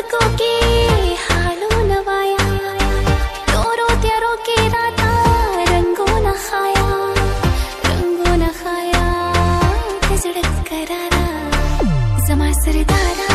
सड़कों नवाया तो रो त्यारो के न खाया रंगों न खाया खिजड़क करारा, जमा सरदारा।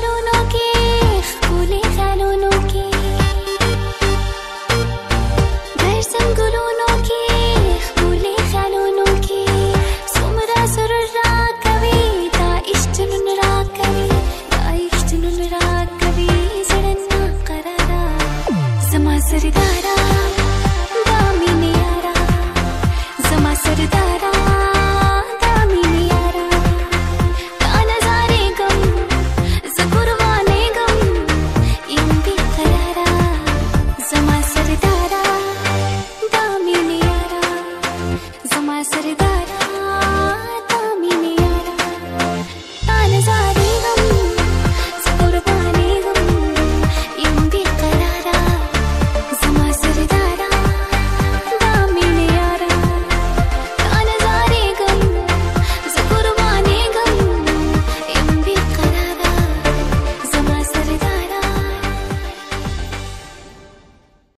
no, no.